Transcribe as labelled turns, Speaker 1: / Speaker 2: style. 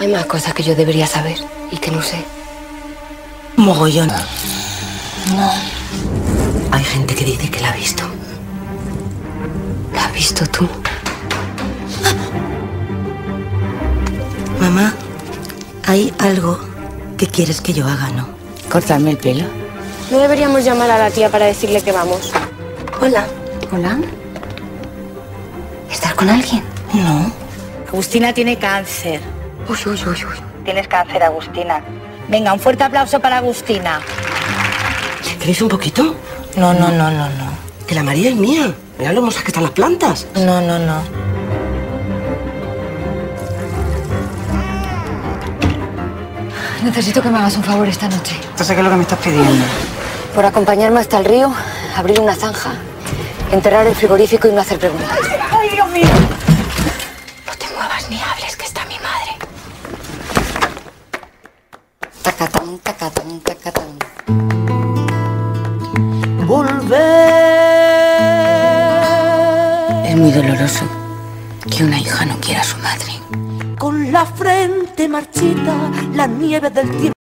Speaker 1: Hay más cosas que yo debería saber y que no sé.
Speaker 2: Mogollón.
Speaker 1: No.
Speaker 2: Hay gente que dice que la ha visto.
Speaker 1: ¿La has visto tú?
Speaker 2: Mamá, hay algo que quieres que yo haga, ¿no?
Speaker 3: Cortarme el pelo.
Speaker 1: No deberíamos llamar a la tía para decirle que vamos.
Speaker 2: Hola.
Speaker 3: Hola. ¿Estás con alguien?
Speaker 2: No.
Speaker 3: Agustina tiene cáncer.
Speaker 1: Uy, uy, uy, uy.
Speaker 3: Tienes cáncer, Agustina. Venga, un fuerte aplauso para Agustina.
Speaker 2: ¿Queréis un poquito?
Speaker 3: No, no, no, no, no.
Speaker 2: Que la María es mía. Mira lo mozas que están las plantas.
Speaker 3: No, no, no.
Speaker 1: Necesito que me hagas un favor esta noche.
Speaker 2: Entonces, ¿qué es lo que me estás pidiendo?
Speaker 1: Por acompañarme hasta el río, abrir una zanja, enterrar el frigorífico y no hacer preguntas.
Speaker 3: ¡Ay, Dios mío! Tacatán, tacatán, tacatán.
Speaker 4: Volver
Speaker 3: Es muy doloroso que una hija no quiera a su madre.
Speaker 4: con la frente marchita, la nieve del tiempo.